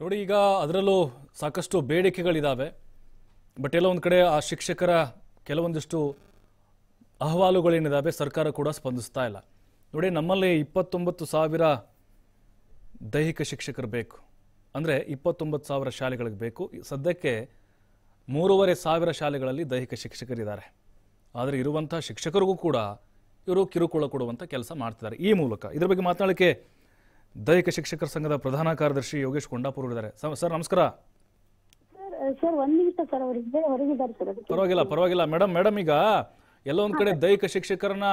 ನೋಡಿ, ಈಗ ಅದರಲ್ಲೂ ಸಾಕಷ್ಟು ಬೇಡಿಕೆಗಳಿದ್ದಾವೆ ಬಟ್ ಎಲ್ಲ ಒಂದು ಕಡೆ ಆ ಶಿಕ್ಷಕರ ಕೆಲವೊಂದಿಷ್ಟು ಅಹವಾಲುಗಳೇನಿದ್ದಾವೆ ಸರ್ಕಾರ ಕೂಡ ಸ್ಪಂದಿಸ್ತಾ ಇಲ್ಲ. ನೋಡಿ, ನಮ್ಮಲ್ಲಿ ಇಪ್ಪತ್ತೊಂಬತ್ತು ಸಾವಿರ ದೈಹಿಕ ಶಿಕ್ಷಕರು ಬೇಕು. ಅಂದರೆ ಇಪ್ಪತ್ತೊಂಬತ್ತು ಸಾವಿರ ಶಾಲೆಗಳಿಗೆ ಬೇಕು. ಸದ್ಯಕ್ಕೆ ಮೂರುವರೆ ಸಾವಿರ ಶಾಲೆಗಳಲ್ಲಿ ದೈಹಿಕ ಶಿಕ್ಷಕರಿದ್ದಾರೆ. ಆದರೆ ಇರುವಂಥ ಶಿಕ್ಷಕರಿಗೂ ಕೂಡ ಇವರು ಕಿರುಕುಳ ಕೊಡುವಂಥ ಕೆಲಸ ಮಾಡ್ತಿದ್ದಾರೆ. ಈ ಮೂಲಕ ಇದ್ರ ಬಗ್ಗೆ ಮಾತನಾಡಲಿಕ್ಕೆ ದೈಹಿಕ ಶಿಕ್ಷಕರ ಸಂಘದ ಪ್ರಧಾನ ಕಾರ್ಯದರ್ಶಿ ಯೋಗೇಶ್ ಕೊಂಡಾಪುರ ಇದ್ದಾರೆ. ಸರ್ ನಮಸ್ಕಾರ. ಸರ್ ಸರ್ ಒಂದ್ ನಿಮಿಷ ಸರ್ ಅವ್ರು ಇಬ್ಬರೇ ಹೊರಗಿದ್ದಾರೆ ಸರ್ ಪರವಾಗಿಲ್ಲ ಪರವಾಗಿಲ್ಲ. ಮೇಡಮ್ ಮೇಡಮ್ ಈಗ ಎಲ್ಲ ಒಂದ್ ಕಡೆ ದೈಹಿಕ ಶಿಕ್ಷಕರನ್ನ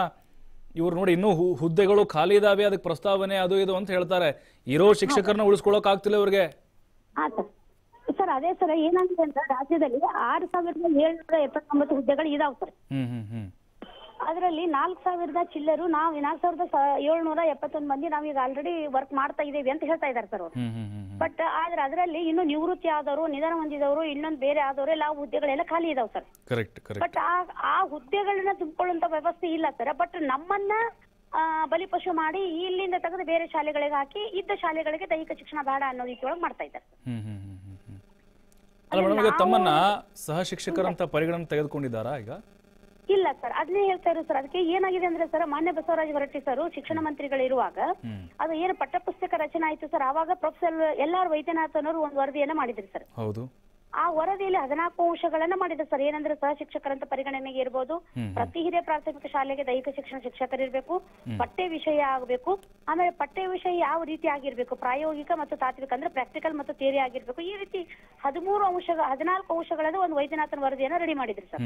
ಇವ್ರು ನೋಡಿ ಇನ್ನೂ ಹುದ್ದೆಗಳು ಖಾಲಿ ಇದಾವೆ ಅದಕ್ಕೆ ಪ್ರಸ್ತಾವನೆ ಅದು ಇದು ಅಂತ ಹೇಳ್ತಾರೆ. ಇರೋ ಶಿಕ್ಷಕರನ್ನ ಉಳಿಸ್ಕೊಳಕ್ ಆಗ್ತಿಲ್ಲ ಇವ್ರಿಗೆ. ಸರ್. ಸರ್ ಅದೇ ಸರ್ ಏನಾಗಿದೆ ಅಂದ್ರೆ ರಾಜ್ಯದಲ್ಲಿ ಆರು ಸಾವಿರದ ಏಳ್ನೂರ ಎಪ್ಪತ್ತೊಂಬತ್ತು ಹುದ್ದೆಗಳು ಇದಾವೆ ಸರ್. ಹ್ಮ್ ಹ್ಮ್ ಹ್ಮ್. ಅದರಲ್ಲಿ ನಾಲ್ಕು ಸಾವಿರದ ಚಿಲ್ಲರು ನಾವು ನಾಲ್ಕು ಸಾವಿರದ ಏಳ್ನೂರ ಎಪ್ಪತ್ತೊಂದು ಮಂದಿ ಈಗ ಆಲ್ರೆಡಿ ವರ್ಕ್ ಮಾಡ್ತಾ ಇದ್ದೀವಿ ಅಂತ ಹೇಳ್ತಾ ಇದ್ದಾರೆ ಸರ್ ಅವರು. ಬಟ್ ಆದ್ರೆ ಅದರಲ್ಲಿ ಇನ್ನು ನಿವೃತ್ತಿ ಆದವರು ನಿಧನ ಹೊಂದಿದವರು ಇನ್ನೊಂದು ಬೇರೆ ಆದವರು ಎಲ್ಲ ಹುದ್ದೆಗಳೆಲ್ಲ ಖಾಲಿ ಇದಾವ್ ಸರ್ ಕರೆಕ್ಟ್ ಬಟ್ ಆ ಆ ಹುದ್ದೆಗಳನ್ನ ತುಂಬಿಕೊಳ್ಳುವಂತ ವ್ಯವಸ್ಥೆ ಇಲ್ಲ ಸರ್ ಬಟ್ ನಮ್ಮನ್ನ ಬಲಿಪಶು ಮಾಡಿ ಇಲ್ಲಿಂದ ತೆಗೆದು ಬೇರೆ ಶಾಲೆಗಳಿಗೆ ಹಾಕಿ ಇದ್ದ ಶಾಲೆಗಳಿಗೆ ದೈಹಿಕ ಶಿಕ್ಷಣ ಬೇಡ ಅನ್ನೋ ರೀತಿಯೊಳಗೆ ಮಾಡ್ತಾ ಇದ್ದಾರೆ ಅಲ್ಲ ಮೇಡಮ್ ತಮ್ಮನ್ನ ಸಹ ಶಿಕ್ಷಕರಂತ ಪರಿಗಣನೆ ತೆಗೆದುಕೊಂಡಿದ್ದಾರಾ ಈಗ? ಇಲ್ಲ ಸರ್ ಅದನ್ನೇ ಹೇಳ್ತಾ ಇರೋದು ಸರ್ ಅದಕ್ಕೆ ಏನಾಗಿದೆ ಅಂದ್ರೆ ಸರ್ ಮಾನ್ಯ ಬಸವರಾಜ ಹೊರಟ್ಟಿ ಸರ್ ಶಿಕ್ಷಣ ಮಂತ್ರಿಗಳಿರುವಾಗ ಇರುವಾಗ ಅದು ಏನು ಪಠ್ಯಪುಸ್ತಕ ರಚನೆ ಆಯ್ತು ಸರ್ ಆವಾಗ ಪ್ರೊಫೆಸರ್ ಎಲ್ ಆರ್ ವೈದ್ಯನಾಥನವರು ಒಂದು ವರದಿಯನ್ನ ಮಾಡಿದ್ರು ಸರ್. ಹೌದು. ಆ ವರದಿಯಲ್ಲಿ ಹದಿನಾಲ್ಕು ಅಂಶಗಳನ್ನ ಮಾಡಿದ್ರು ಸರ್ ಏನಂದ್ರೆ ಸಹ ಶಿಕ್ಷಕರಂತ ಪರಿಗಣನೆಗೆ ಇರ್ಬೋದು ಪ್ರತಿ ಹಿರಿಯ ಪ್ರಾಥಮಿಕ ಶಾಲೆಗೆ ದೈಹಿಕ ಶಿಕ್ಷಣ ಶಿಕ್ಷಕರಿರ್ಬೇಕು ಪಠ್ಯ ವಿಷಯ ಆಗಬೇಕು ಆಮೇಲೆ ಪಠ್ಯ ವಿಷಯ ಯಾವ ರೀತಿ ಆಗಿರ್ಬೇಕು ಪ್ರಾಯೋಗಿಕ ಮತ್ತು ತಾತ್ವಿಕ ಅಂದ್ರೆ ಪ್ರಾಕ್ಟಿಕಲ್ ಮತ್ತು ಥಿಯರಿ ಆಗಿರ್ಬೇಕು ಈ ರೀತಿ ಹದಿಮೂರು ಅಂಶ ಹದಿನಾಲ್ಕು ಅಂಶಗಳನ್ನ ಒಂದು ವೈದ್ಯನಾಥನ್ ವರದಿಯನ್ನ ರೆಡಿ ಮಾಡಿದ್ರು ಸರ್.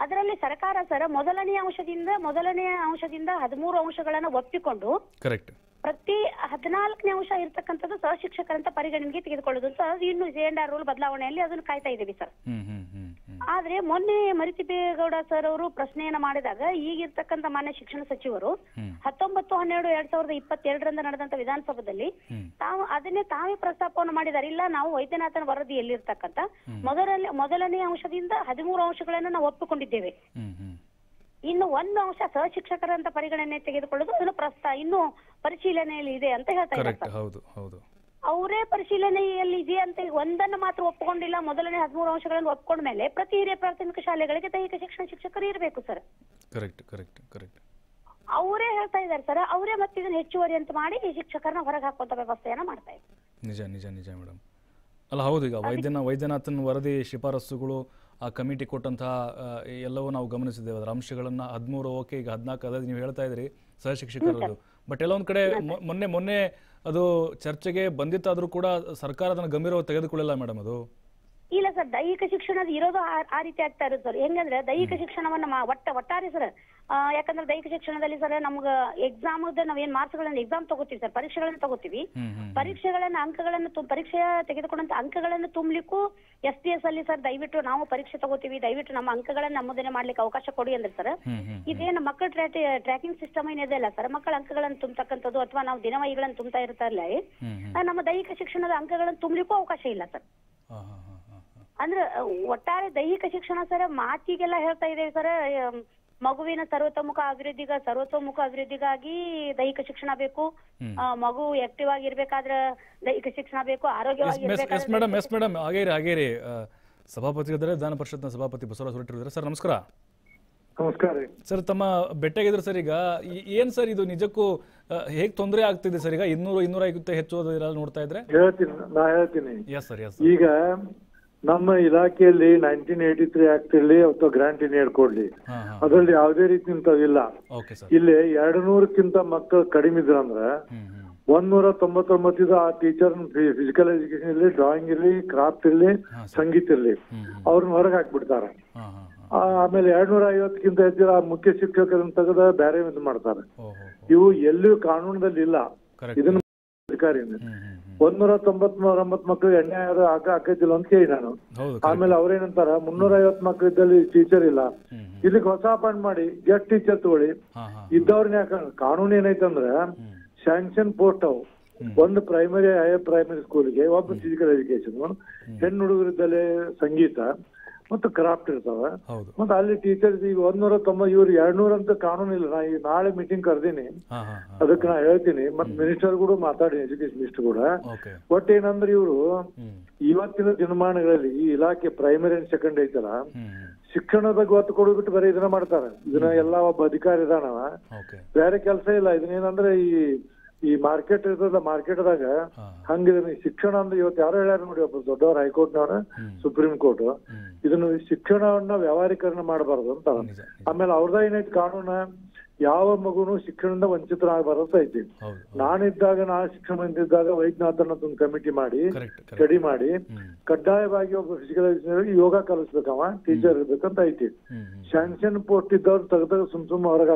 ಅದರಲ್ಲಿ ಸರ್ಕಾರ ಸರ್ ಮೊದಲನೆಯ ಅಂಶದಿಂದ ಮೊದಲನೆಯ ಅಂಶದಿಂದ ಹದಿಮೂರು ಅಂಶಗಳನ್ನ ಒಪ್ಪಿಕೊಂಡು ಕರೆಕ್ಟ್ ಪ್ರತಿ ಹದಿನಾಲ್ಕನೇ ಅಂಶ ಇರ್ತಕ್ಕಂಥದ್ದು ಸಹ ಶಿಕ್ಷಕರಂತ ಪರಿಗಣನೆಗೆ ತೆಗೆದುಕೊಳ್ಳೋದು ಅಂತ ಇನ್ನು ಜೆ ಅಂಡ್ ಆರ್ ರೂಲ್ ಬದಲಾವಣೆಯಲ್ಲಿ ಅದನ್ನು ಕಾಯ್ತಾ ಇದ್ದೀವಿ ಸರ್. ಆದ್ರೆ ಮೊನ್ನೆ ಮರಿತಿಬೇಗೌಡ ಸರ್ ಅವರು ಪ್ರಶ್ನೆಯನ್ನ ಮಾಡಿದಾಗ ಈಗಿರ್ತಕ್ಕಂತ ಮಾನ್ಯ ಶಿಕ್ಷಣ ಸಚಿವರು. ಹತ್ತೊಂಬತ್ತು ಹನ್ನೆರಡು ಎರಡ್ ಸಾವಿರದ ಇಪ್ಪತ್ತೆರಡರಿಂದ ನಡೆದಂತ ವಿಧಾನಸಭೆಯಲ್ಲಿ. ತಾವು ಅದನ್ನೇ ತಾವೇ ಪ್ರಸ್ತಾಪವನ್ನು ಮಾಡಿದ್ದಾರೆ. ಇಲ್ಲ ನಾವು ವೈದ್ಯನಾಥನ ವರದಿಯಲ್ಲಿರ್ತಕ್ಕಂಥ ಮೊದಲನೇ ಮೊದಲನೇ ಅಂಶದಿಂದ ಹದಿಮೂರು ಅಂಶಗಳನ್ನು ನಾವು ಒಪ್ಪಿಕೊಂಡಿದ್ದೇವೆ. ಇನ್ನು ಒಂದು ಅಂಶ ಸಹ ಶಿಕ್ಷಕರಂತ ಪರಿಗಣನೆ ತೆಗೆದುಕೊಳ್ಳೋದು ಅದನ್ನು ಪ್ರಸ್ತಾ ಇನ್ನು ಪರಿಶೀಲನೆಯಲ್ಲಿ ಇದೆ ಅಂತ ಹೇಳ್ತಾ ಇದ್ದಾರೆ ಅವರೇ ಪರಿಶೀಲನೆಯಲ್ಲಿ ಇದೆ ಅಂತ ಒಂದನ್ನು ಮಾತ್ರ ಒಪ್ಪಿಕೊಂಡಿಲ್ಲ ಮೊದಲನೇ ಹದಿಮೂರು ಅಂಶಗಳನ್ನು ಒಪ್ಪಿಕೊಂಡ ಮೇಲೆ ಪ್ರತಿ ಹಿರಿಯ ಪ್ರಾಥಮಿಕ ಶಾಲೆಗಳಿಗೆ ದೈಹಿಕ ಶಿಕ್ಷಣ ಶಿಕ್ಷಕರು ಇರಬೇಕು ಸರ್. ಕರೆಕ್ಟ್ ಕರೆಕ್ಟ್ ಕರೆಕ್ಟ್ ಅವರೇ ಹೇಳ್ತಾ ಇದ್ದಾರೆ ಸರ್. ಅವರೇ ಮತ್ತೆ ಇದನ್ನ ಹೆಚ್ಚುವರಿ ಅಂತ ಮಾಡಿ ಈ ಶಿಕ್ಷಕರನ್ನ ಹೊರಗೆ ಹಾಕುವಂತ ವ್ಯವಸ್ಥೆಯನ್ನ ಮಾಡ್ತಾ ಇದ್ದಾರೆ. ನಿಜ ನಿಜ ನಿಜ ಮೇಡಮ್ ಅಲ್ಲ ಹೌದು ಈಗ ವೈದ್ಯನ ವೈದ್ಯನಾಥನ್ ವರದಿ ಶಿಫಾರಸುಗಳು ಆ ಕಮಿಟಿ ಕೊಟ್ಟಂತಹ ಎಲ್ಲವೂ ನಾವು ಗಮನಿಸಿದ್ದೇವೆ. ಅದರ ಅಂಶಗಳನ್ನ ಹದಿಮೂರು ಓಕೆ ಈಗ ಹದಿನಾಲ್ಕು ಅದಾದ ನೀವು ಹೇಳ್ತಾ ಇದ್ರಿ ಸಹ ಶಿಕ್ಷಕರದ್ದು. ಬಟ್ ಎಲ್ಲ ಒಂದು ಕಡೆ ಮೊನ್ನೆ ಮೊನ್ನೆ ಅದು ಚರ್ಚೆಗೆ ಬಂದಿತ್ತಾದರೂ ಕೂಡ ಸರ್ಕಾರ ಅದನ್ನು ಗಂಭೀರವಾಗಿ ತೆಗೆದುಕೊಳ್ಳಲ್ಲ ಮೇಡಮ್ ಅದು. ಇಲ್ಲ ಸರ್ ದೈಹಿಕ ಶಿಕ್ಷಣ ಇರೋದು ಆ- ರೀತಿ ಆಗ್ತಾ ಇರೋದು ಸರ್. ಹೆಂಗಂದ್ರೆ ದೈಹಿಕ ಶಿಕ್ಷಣವನ್ನ ಮಾ- ಒಟ್ಟ ಒಟ್ಟಾರೆ ಸರ್. ಆ, ಯಾಕಂದ್ರೆ ದೈಹಿಕ ಶಿಕ್ಷಣದಲ್ಲಿ ಸರ್ ನಮ್ಗ ಎಕ್ಸಾಮ್ ನಾವೇನ್ ಮಾರ್ಕ್ಸ್ ಗಳನ್ನ ಎಕ್ಸಾಮ್ ತಗೋತೀವಿ ಸರ್ ಪರೀಕ್ಷೆಗಳನ್ನ ತಗೋತೀವಿ. ಹ್ಮ್ ಹ್ಮ್ ಪರೀಕ್ಷೆಗಳನ್ನ ಅಂಕಗಳನ್ನ ತು- ಪರೀಕ್ಷೆಯ ತೆಗೆದುಕೊಂಡಂತ ಅಂಕಗಳನ್ನ ತುಂಬಲಿಕ್ಕೂ ಎಸ್ ಟಿ ಎಸ್ ಅಲ್ಲಿ ಸರ್ ದಯವಿಟ್ಟು ನಾವು ಪರೀಕ್ಷೆ ತಗೋತೀವಿ ದಯವಿಟ್ಟು ನಮ್ಮ ಅಂಕಗಳನ್ನ ನಮೂದನೆ ಮಾಡ್ಲಿಕ್ಕೆ ಅವಕಾಶ ಕೊಡಿ ಅಂದ್ರೆ ಸರ್. ಹ್ಮ್ ಹ್ಮ್ ಇದೇನು ಮಕ್ಕಳ ಟ್ರ್ಯಾಕಿಂಗ್ ಸಿಸ್ಟಮ್ ಏನಿದೆ ಅಲ್ಲ ಸರ್ ಮಕ್ಕಳ ಅಂಕಗಳನ್ನ ತುಂಬತಕ್ಕಂಥದ್ದು ಅಥವಾ ನಾವು ದಿನವಹಿಗಳನ್ನ ತುಂಬತಾ ಇರ್ತಾರಲ್ಲ ಹ್ಮ್ ಹ್ಮ್. ನಮ್ಮ ದೈಹಿಕ ಶಿಕ್ಷಣದ ಅಂಕಗಳನ್ನು ತುಂಬಲಿಕ್ಕೂ ಅವಕಾಶ ಇಲ್ಲ ಸರ್. ಹಾಂ ಹಾಂ ಅಂದ್ರೆ ಒಟ್ಟಾರೆ ದೈಹಿಕ ಶಿಕ್ಷಣ ಸರ್ ಮಾತಿಗೆಲ್ಲ ಹೇಳ್ತಾ ಇದ್ದೇವೆ ಸರ್ ಮಗುವಿನ ಸರ್ವತೋಮುಖ ಅಭಿವೃದ್ಧಿಗ ಸರ್ವತೋಮುಖ ಅಭಿವೃದ್ಧಿಗಾಗಿ ದೈಹಿಕ ಶಿಕ್ಷಣ ಬೇಕು. ಮಗು ಆಕ್ಟಿವ್ ಆಗಿರ್ಬೇಕಾದ್ರೆ ದೈಹಿಕ ಶಿಕ್ಷಣ ಬೇಕು ಆರೋಗ್ಯವಾಗಿ ಸಭಾಪತಿ ಇದ್ದಾರೆ ವಿಧಾನ ಪರಿಷತ್ನ ಸಭಾಪತಿ ಬಸವರಾಜ್ ಹೊರಟಿದ್ದಾರೆ ಸರ್ ನಮಸ್ಕಾರ. ನಮಸ್ಕಾರ ಸರ್ ತಮ್ಮ ಬೆಟ್ಟಗಿದ್ರೆ ಸರ್ ಈಗ ಏನ್ ಸರ್ ಇದು ನಿಜಕ್ಕೂ ಹೇಗ್ ತೊಂದರೆ ಆಗ್ತಿದೆ ಸರ್? ಈಗ ಇನ್ನೂರು ಇನ್ನೂರ ಐವತ್ತು ಹೆಚ್ಚು ನೋಡ್ತಾ ಇದ್ರೆ? ಹೇಳ್ತೀನಿ ನಾ ಹೇಳ್ತೀನಿ. ಎಸ್ ಸರ್ ಎಸ್ ಈಗ ನಮ್ಮ ಇಲಾಖೆಯಲ್ಲಿ ನೈನ್ಟೀನ್ ಏಯ್ಟಿ ತ್ರೀ ಆಕ್ಟ್ ಇರಲಿ ಅಥವಾ ಗ್ರಾಂಟ್ ಇನ್ ಕೊಡ್ಲಿ. ಅದರಲ್ಲಿ ಯಾವುದೇ ರೀತಿ ಇಂಥವಿಲ್ಲ. ಇಲ್ಲಿ ಎರಡು ನೂರಕ್ಕಿಂತ ಮಕ್ಕಳು ಕಡಿಮೆ ಇದ್ರ ಅಂದ್ರೆ ಒಂದ್ ಒಂದ್ನೂರ ತೊಂಬತ್ತೊಂಬತ್ತಿದ ಆ ಟೀಚರ್ ಫಿಸಿಕಲ್ ಎಜುಕೇಶನ್ ಇರಲಿ ಡ್ರಾಯಿಂಗ್ ಇರಲಿ ಕ್ರಾಫ್ಟ್ ಇರಲಿ. ಸಂಗೀತ ಇರಲಿ. ಅವ್ರನ್ನ ಹೊರಗೆ ಹಾಕ್ಬಿಡ್ತಾರೆ. ಆಮೇಲೆ ಎರಡ್ ನೂರ ಆ, ಆಮೇಲೆ ಎರಡ್ನೂರ ಐವತ್ತಕ್ಕಿಂತ ಹೆಚ್ಚಿನ ಆ ಮುಖ್ಯ ಶಿಕ್ಷಕರನ್ನ ತೆಗೆದ ಬೇರೆ ಇದು ಮಾಡ್ತಾರೆ. ಇವು ಎಲ್ಲಿಯೂ ಕಾನೂನದಲ್ಲಿ ಇಲ್ಲ. ಇದನ್ನ ಅಧಿಕಾರಿನೇ ಹ್ಮ್ ತೊಂಬತ್ ಹ್ಮ್ ಮಕ್ಳು ಎಣ್ಣೆ ಹಾಕ ಹಾಕಿದ್ದಿಲ್ಲ ಅಂತ ಕೇಳಿ ನಾನು. ಆಮೇಲೆ ಅವ್ರೇನಂತಾರ ಮುನ್ನೂರ ಐವತ್ ಮಕ್ಳು ಇದ್ದಲ್ಲಿ ಟೀಚರ್ ಇಲ್ಲ. ಇದಕ್ಕೆ ಹೊಸ ಅಪಾಯಿಂಟ್ ಮಾಡಿ ಗೆಸ್ಟ್ ಟೀಚರ್ ತಗೊಳ್ಳಿ. ಇದ್ದವ್ರನ್ನ ಯಾಕ ಕಾನೂನು ಏನೈತಂದ್ರ ಸ್ಯಾಂಕ್ಷನ್ ಪೋಸ್ಟ್ ಅವು. ಒಂದು ಪ್ರೈಮರಿ ಹೈಯರ್ ಪ್ರೈಮರಿ ಸ್ಕೂಲ್ಗೆ ಒಬ್ಬ ಫಿಸಿಕಲ್ ಎಜುಕೇಶನ್ ಹೆಣ್ಣು ಹುಡುಗರಿದ್ದಲ್ಲಿ ಸಂಗೀತ. ಮತ್ತು ಕ್ರಾಫ್ಟ್ ಇರ್ತಾವ. ಮತ್ತೆ ಅಲ್ಲಿ ಟೀಚರ್ಸ್ ಈಗ ಒಂದ್ನೂರ ತೊಂಬತ್ ಇವ್ರು ಎರಡ್ನೂರ ಅಂತ ಕಾನೂನು ಇಲ್ಲ. ನಾ ಈಗ ನಾಳೆ ಮೀಟಿಂಗ್ ಕರ್ದೀನಿ. ಅದಕ್ಕೆ ನಾ ಹೇಳ್ತೀನಿ. ಮತ್ ಮಿನಿಸ್ಟರ್ ಕೂಡ ಮಾತಾಡಿ ಎಜುಕೇಶನ್ ಮಿನಿಸ್ಟರ್ ಕೂಡ. ಬಟ್ ಏನಂದ್ರೆ ಇವರು ಇವತ್ತಿನ ದಿನಮಾನಗಳಲ್ಲಿ ಈ ಇಲಾಖೆ ಪ್ರೈಮರಿ ಅಂಡ್ ಸೆಕೆಂಡ್ ಐತಲ್ಲ ಶಿಕ್ಷಣದ ಬಗ್ಗೆ ಒತ್ತು ಕೊಡ್ಬಿಟ್ಟು ಬರೀ ಇದನ್ನ ಮಾಡ್ತಾರೆ. ಇದನ್ನ ಎಲ್ಲಾ ಒಬ್ಬ ಅಧಿಕಾರಿ ಇದಾನವ. ಬೇರೆ ಕೆಲಸ ಇಲ್ಲ. ಇದನ್ನೇನಂದ್ರೆ ಈ ಈ ಮಾರ್ಕೆಟ್ ಇರ್ತದ ಮಾರ್ಕೆಟ್ದಾಗ ಹಂಗಿದ್ರೆ ಶಿಕ್ಷಣ ಅಂದ್ರೆ ಇವತ್ತು ಯಾರು ಹೇಳ್ಯಾರ ನೋಡಿ ಒಬ್ಬ ದೊಡ್ಡವ್ರ ಹೈಕೋರ್ಟ್ನವ್ರ ಸುಪ್ರೀಂ ಕೋರ್ಟ್. ಇದನ್ನ ಶಿಕ್ಷಣವನ್ನ ವ್ಯವಹಾರೀಕರಣ ಮಾಡಬಾರದು ಅಂತ. ಆಮೇಲೆ ಅವ್ರದ ಏನೈತಿ ಕಾನೂನ ಯಾವ ಮಗುನು ಶಿಕ್ಷಣದಿಂದ ವಂಚಿತರಾಗಬಾರದು ಐತಿ. ನಾನಿದ್ದಾಗ ನಾ ಶಿಕ್ಷಣ ಇದ್ದಾಗ ವೈದ್ಯನಾಥನ್ ಒಂದು ಕಮಿಟಿ ಮಾಡಿ ಸ್ಟಡಿ ಮಾಡಿ ಕಡ್ಡಾಯವಾಗಿ ಒಬ್ಬ ಫಿಸಿಕಲ್ ಯೋಗ ಕಲಿಸ್ಬೇಕವ ಟೀಚರ್ ಇರ್ಬೇಕಂತ ಐತಿ. ಶಾಂಕ್ಷನ್ ಪೋಸ್ಟ್ ಇದ್ದವ್ರು ತೆಗ್ದಾಗ ಸುಮ್ ಸುಮ್ ಹೊರಗೆ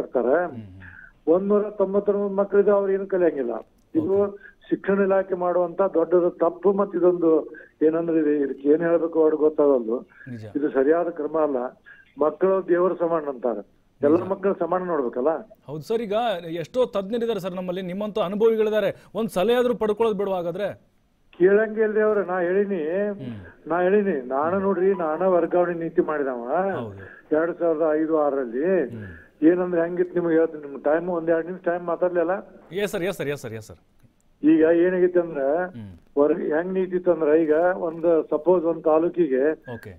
ಒಂದೂರ ತೊಂಬತ್ತೊಂಬತ್ತು ಮಕ್ಕಳಿದ್ರು ಅವ್ರು ಏನು ಕಲಿಯಂಗಿಲ್ಲ. ಇದು ಶಿಕ್ಷಣ ಇಲಾಖೆ ಮಾಡುವಂತ ದೊಡ್ಡದು ತಪ್ಪು ಮತ್ತೆ ಇದೊಂದು ಏನಂದ್ರೆ ಇದೆ ಇದಕ್ಕೆ ಏನ್ ಹೇಳ್ಬೇಕು ಅವ್ರಿಗೆ ಗೊತ್ತಾಗಲ್ದು. ಇದು ಸರಿಯಾದ ಕ್ರಮ ಅಲ್ಲ. ಮಕ್ಕಳು ದೇವರ ಸಮಾನ ಅಂತಾರೆ. ಎಲ್ಲ ಮಕ್ಕಳು ಸಮಾನ ನೋಡ್ಬೇಕಲ್ಲ? ಹೌದು ಸರ್ ಈಗ ಎಷ್ಟೋ ತಜ್ಞರಿದ್ದಾರೆ ಸರ್ ನಮ್ಮಲ್ಲಿ ನಿಮ್ಮಂತ ಅನುಭವಿಗಳಿದ್ದಾರೆ. ಒಂದ್ ಸಲಹೆ ಆದ್ರೂ ಪಡ್ಕೊಳ್ಳೋದು ಬಿಡುವ ಹಾಗಾದ್ರೆ ಕೇಳಂಗೆ ಇಲ್ರಿ ಅವ್ರ ನಾ ಹೇಳಿನಿ. ನಾ ಹೇಳಿನಿ. ನಾನು ನೋಡ್ರಿ ನಾನ ವರ್ಗಾವಣೆ ನೀತಿ ಮಾಡಿದವ. ಎರಡ್ ಸಾವಿರದ ಐದು ಆರಲ್ಲಿ ಏನಂದ್ರೆ ಹೆಂಗಿತ್ತು ನಿಮ್ಗೆ ಹೇಳ್ತೀನಿ ನಿಮ್ಗೆ ಟೈಮ್ ಒಂದ್ ಎರಡು ನಿಮಿಷ time ಮಾತಾಡ್ಲಿಲ್ಲ? Yes sir yes sir yes sir yes sir ಈಗ ಏನಾಗಿತ್ತು ಅಂದ್ರೆ ಹೊರಗೆ ಹೆಂಗ್ ನೀತಿ ಅಂದ್ರೆ ಈಗ ಒಂದು ಸಪೋಸ್ ಒಂದ್ ತಾಲೂಕಿಗೆ